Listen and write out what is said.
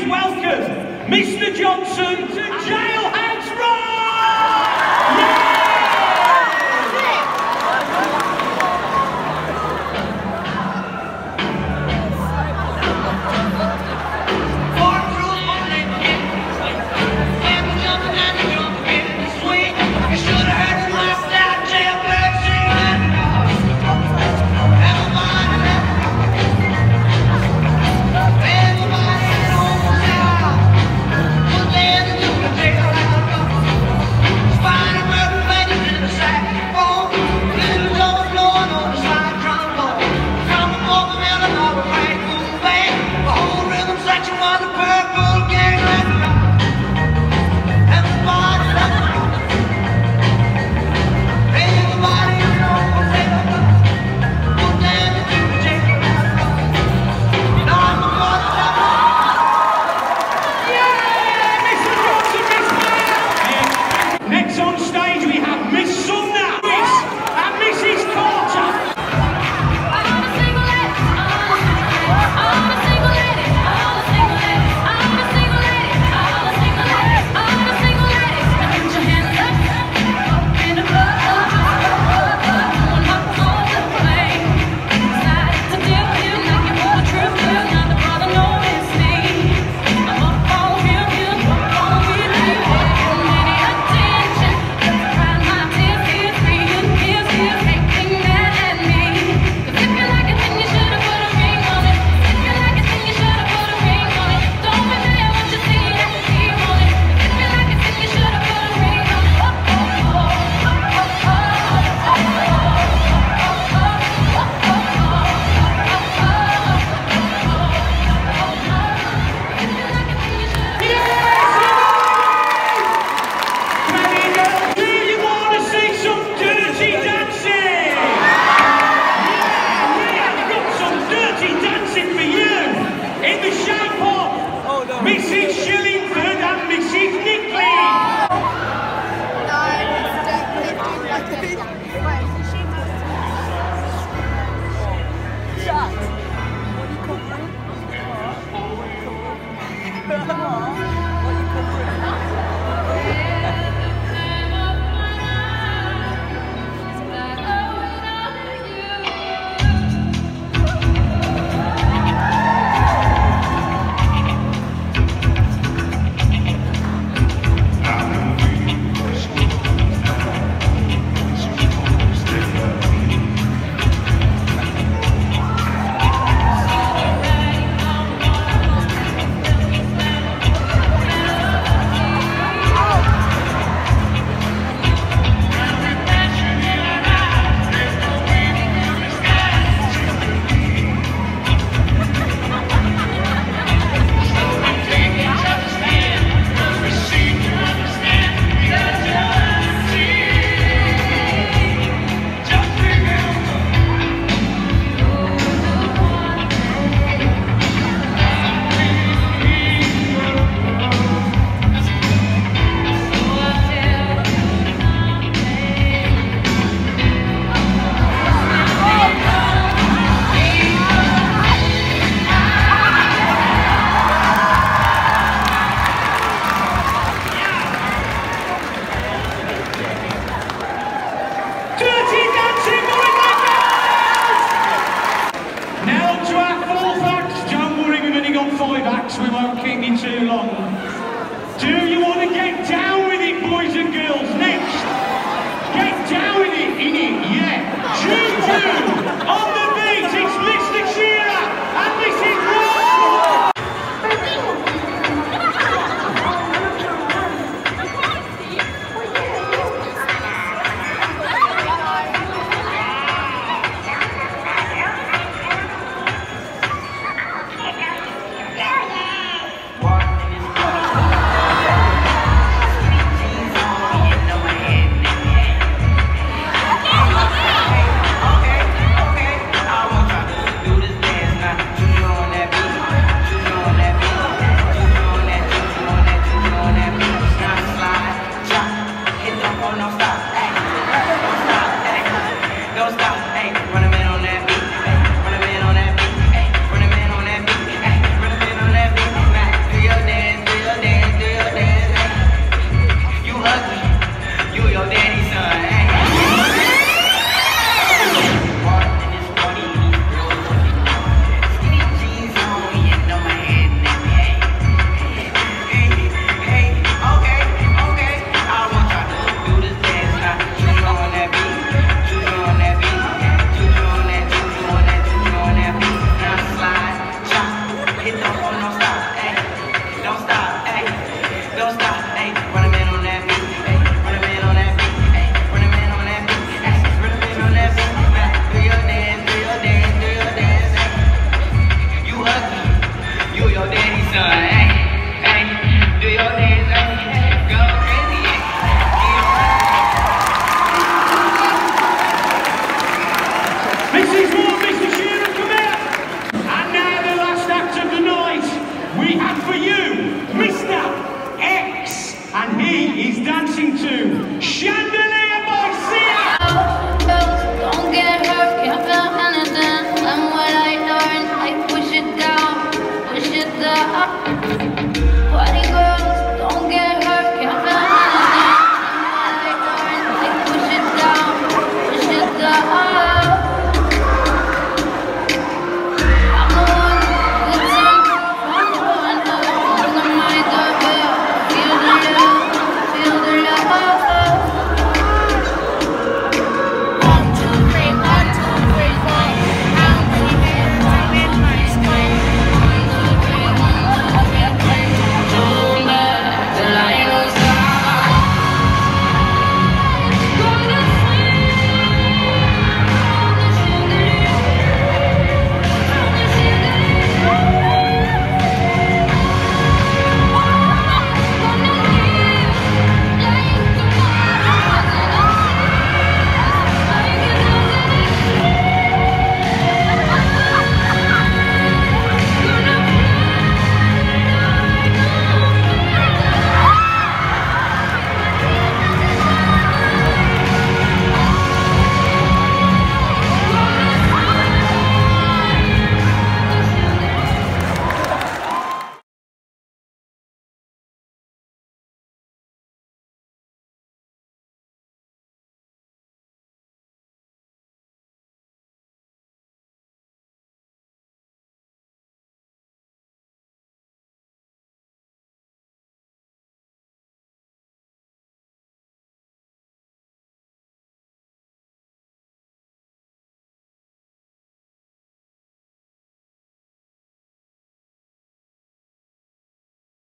please welcome Mr Johnson to jail! championship for you in the shape we won't keep you too long. Do you want to get down? the